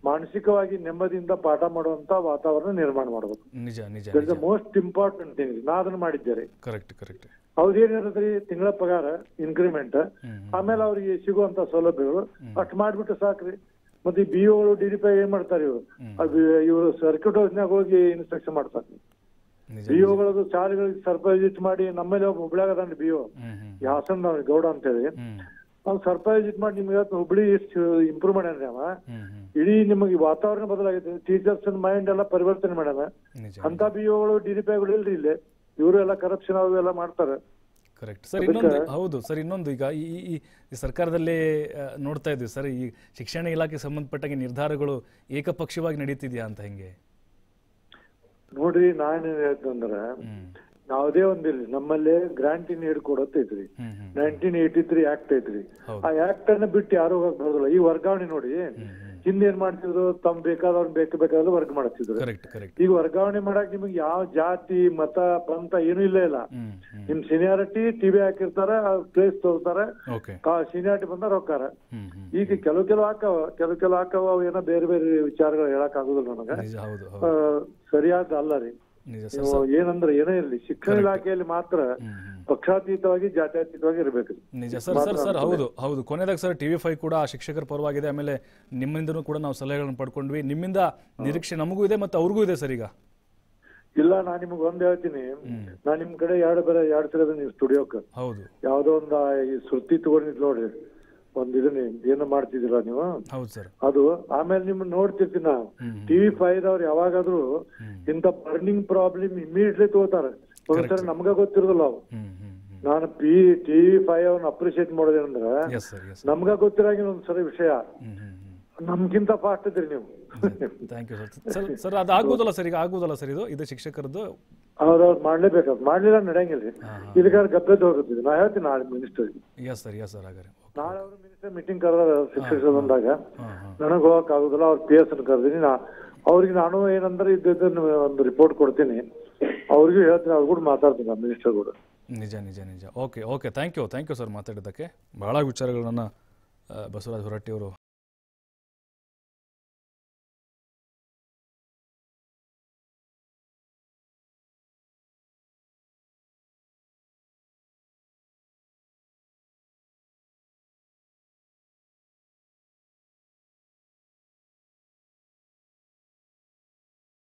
ಮಾನಸಿಕವಾಗಿ ನೆಮ್ಮದಿಯಿಂದ ಪಾಠ ಮಾಡುವಂತ ವಾತಾವರಣ ನಿರ್ಮಾಣ ಮಾಡಬೇಕು. ನಿಜ ನಿಜ ದ ಮೋಸ್ಟ್ ಇಂಪಾರ್ಟೆಂಟ್ ಥಿಂಗ್ ನಾ ಅದನ್ನ ಮಾಡಿದ್ದೇನೆ ಕರೆಕ್ಟ್ ಕರೆಕ್ಟ್ ಅವ್ರದೇನಿರ್ತದ್ರಿ ತಿಂಗಳ ಪಗಾರ ಇನ್ಕ್ರಿಮೆಂಟ್ ಆಮೇಲೆ ಅವ್ರಿಗೆ ಸಿಗುವಂತ ಸೌಲಭ್ಯಗಳು ಅಷ್ಟು ಮಾಡ್ಬಿಟ್ಟು ಸಾಕ್ರಿ. ಮತ್ತೆ ಈ ಬಿ ಗಳು ಡಿ ಡಿ ಪಿ ಏನ್ ಮಾಡ್ತಾರೆ ಇವರು? ಅದು ಇವರು ಸರ್ಕ್ಯೂಟ್ ಹೌಸ್ನಾಗ ಹೋಗಿ ಇನ್ಸ್ಟ್ರಕ್ಷನ್ ಮಾಡ್ತಾರೆ. ನಿಜ ಬಿ ಒಗಳದು ಚಾರ್ಜ್ಗಳಿಗೆ ಸರ್ಪ್ರೈಸ್ ಮಾಡಿ ನಮ್ಮಲ್ಲಿ ಒಬ್ಬ ಹುಬ್ಳ್ಯಾಗ ಅದಾನ ಬಿ ಹ್ಮ್ ಹಾಸನ್ ಗೌಡ ಅಂತ ಹೇಳಿ ಸರ್ಪ್ರೈಸ್ ಸರ್ಪ್ರೈಸ್ ಮಾಡಿ ನಿಮ್ಗೆ ಇವತ್ತು ಹುಬ್ಳಿ ಎಷ್ಟು ಇಂಪ್ರೂವ್ ಮಾಡ್ಯಾನ್ರಿ ಅವ. ಇಡೀ ನಿಮಗೆ ವಾತಾವರಣ ಬದಲಾಗಿದೆ ಟೀಚರ್ಸ್ ಮೈಂಡ್ ಎಲ್ಲ ಪರಿವರ್ತನೆ ಮಾಡ್ಯಾನ ಅಂತ ಬಿ ಒಗಳು ಡಿ ಡಿ ಇಲ್ರಿ ಇಲ್ಲಿ. ಇವರು ಎಲ್ಲ ಕರಪ್ಷನ್ ಅವು ಎಲ್ಲ ಮಾಡ್ತಾರೆ. ಕರೆಕ್ಟ್ ಸರ್ ಇನ್ನೊಂದು ಹೌದು ಸರ್ ಇನ್ನೊಂದು ಈಗ ಈ ಈ- ಸರ್ಕಾರದಲ್ಲಿ ನೋಡ್ತಾ ಇದ್ವಿ ಸರ್ ಈ ಶಿಕ್ಷಣ ಇಲಾಖೆ ಸಂಬಂಧಪಟ್ಟಾಗೆ ನಿರ್ಧಾರಗಳು ಏಕಪಕ್ಷವಾಗಿ ನಡೀತಿದ್ಯಾ ಅಂತ ಹೆಂಗೆ? ನೋಡ್ರಿ ನಾನು ಹೇಳ್ತಂದ್ರೆ ಯಾವುದೇ ಒಂದಿರ್ಲಿ ನಮ್ಮಲ್ಲೇ grant in aid hmm nineteen eighty three act ಐತ್ರಿ. ಆ ಆಕ್ಟ್ ಅನ್ನ ಬಿಟ್ಟು ಯಾರು ಹೋಗಕ್ ಬರೋದಿಲ್ಲ. ಈ ವರ್ಗಾವಣೆ ನೋಡಿ ಹಿಂದೆ ಏನ್ ಮಾಡ್ತಿದ್ರು? ತಮ್ ಬೇಕಾದವ್ರ ಬೇಕು ಬೇಕಾದ್ರೆ ವರ್ಗ ಮಾಡ್ತಿದ್ರು. ಈಗ ವರ್ಗಾವಣೆ ಮಾಡಕ್ ನಿಮ್ಗೆ ಯಾವ ಜಾತಿ ಮತ ಪಂಥ ಏನು ಇಲ್ಲ ಇಲ್ಲ. ನಿಮ್ ಸೀನಿಯಾರಿಟಿ ಟಿವಿ ಹಾಕಿರ್ತಾರ ಪ್ಲೇಸ್ ತೋರ್ತಾರ ಸೀನಿಯಾರಿಟಿ ಬಂದ ರೊಕ್ಕಾರ. ಈಗ ಕೆಲವು ಕೆಲವು ಹಾಕವ ಕೆಲವು ಕೆಲವು ಹಾಕವ ಏನೋ ಬೇರೆ ಬೇರೆ ವಿಚಾರಗಳು ಹೇಳಕ್ ಆಗುದಿಲ್ಲ ನನಗ ಸರಿಯಾದ ಅಲ್ಲ ರೀ. ನೀವು ಏನಂದ್ರೆ ಏನೇ ಇರಲಿ ಶಿಕ್ಷಣ ಇಲಾಖೆಯಲ್ಲಿ ಮಾತ್ರ ಪಕ್ಷಾತೀತವಾಗಿ ಜಾತ್ಯತೀತವಾಗಿ ಇರಬೇಕು. ನಿಜ ಸರ್ ಸರ್ ಸರ್ ಹೌದು ಹೌದು. ಕೊನೆದಾಗ ಸರ್ ಟಿವಿ ಫೈವ್ ಕೂಡ ಶಿಕ್ಷಕರ ಪರವಾಗಿದೆ. ಆಮೇಲೆ ನಿಮ್ಮಿಂದನು ಕೂಡ ನಾವು ಸಲಹೆಗಳನ್ನು ಪಡ್ಕೊಂಡ್ವಿ. ನಿಮ್ಮಿಂದ ನಿರೀಕ್ಷೆ ನಮಗೂ ಇದೆ ಮತ್ತೆ ಅವ್ರಿಗೂ ಇದೆ ಸರ್ ಈಗ? ಇಲ್ಲ ನಾ ನಿಮ್ಗೆ ಒಂದ್ ಹೇಳ್ತೀನಿ. ನಾ ನಿಮ್ ಕಡೆ ಎರಡು ಬೇರೆ ಎರಡು ಸಲ ನೀವು ಸ್ಟುಡಿಯೋಕ್ ಹೌದು. ಯಾವ್ದೋ ಒಂದು ಈ ಸುರ್ತಿ ತಗೊಂಡಿದ್ ನೋಡ್ರಿ. ಒಂದ್ ಇದನ್ನ ಏನೋ ಮಾಡ್ತಿದಿಲ್ಲ ನೀವು? ಹೌದು ಸರ್. ಅದು ಆಮೇಲೆ ನಿಮ್ ನೋಡ್ತಿರ್ತೀನಿ ನಾ ಟಿವಿ ಫೈವ್ ಅವ್ರು ಯಾವಾಗಾದ್ರೂ ಇಂತ ಬರ್ನಿಂಗ್ ಪ್ರಾಬ್ಲಮ್ ಇಮಿಡಿಯೇಟ್ಲಿ ತಗೋತಾರೆ. ಒಂದ್ಸರಿ ನಮ್ಗ ಗೊತ್ತಿರೋದಿಲ್ಲ ಅವು. ನಾನು ಪಿ ಟಿವಿ ಫೈವ್ ಅವ್ನ ಅಪ್ರಿಶಿಯೇಟ್ ಮಾಡೋದೇನಂದ್ರೆ ನಮ್ಗ ಗೊತ್ತಿರಾಗಿನ ಒಂದ್ಸರಿ ವಿಷಯ. ನಮ್ಗಿಂತ ಫಾಸ್ಟ್ ಇದ್ರಿ ನೀವು. ಥ್ಯಾಂಕ್ ಯು ಸರ್ ಸರ್ ಅದು ಆಗೋದಲ್ಲ ಸರ್ ಈಗ ಆಗೋದಲ್ಲ ಸರ್ ಇದು? ಇದು ಶಿಕ್ಷಕರದ್ದು? ಮಾಡ್ಲಿಲ್ಲ ನಡೆಯಂಗಿಲ್ರಿ ಇದಕ್ಕಾದ್ರೆ ಗಬ್ಬೆದ್ದು ಹೋಗುತ್ತಿದೆ ನಾ ಹೇಳ್ತೀನಿ ನಾಳೆ minister yes sir yes sir ಹಾಗಾದ್ರೆ. ನಾಳೆ ಅವರು ಮಿನಿಸ್ಟರ್ ಮೀಟಿಂಗ್ ಕರೆದ ಶಿಕ್ಷಕರು ಬಂದಾಗ ನನಗೆ ಹೋಗಕ್ ಆಗುದಿಲ್ಲ ಅವ್ರ ಪಿ ಎಸ್ ಕರೆದಿನಿ ನಾ ಅವ್ರಿಗೆ ನಾನು ಏನಂದ್ರೆ ಇದ್ದನ್ನು ಒಂದು ರಿಪೋರ್ಟ್ ಕೊಡ್ತೀನಿ. ಅವ್ರಿಗೂ ಹೇಳ್ತೀನಿ ಅವ್ರು ಕೂಡ ಮಾತಾಡ್ತೀನಿ ಮಿನಿಸ್ಟರ್ ಕೂಡ. ನಿಜ ನಿಜ ನಿಜ. Okay okay thank you thank you sir ಮಾತಾಡಿದ್ದಕ್ಕೆ. ಭಾಳ ವಿಚಾರಗಳನ್ನು ಬಸವರಾಜ್ ಬಸವರಾಜ ಹೊರಟ್ಟಿ ಅವರು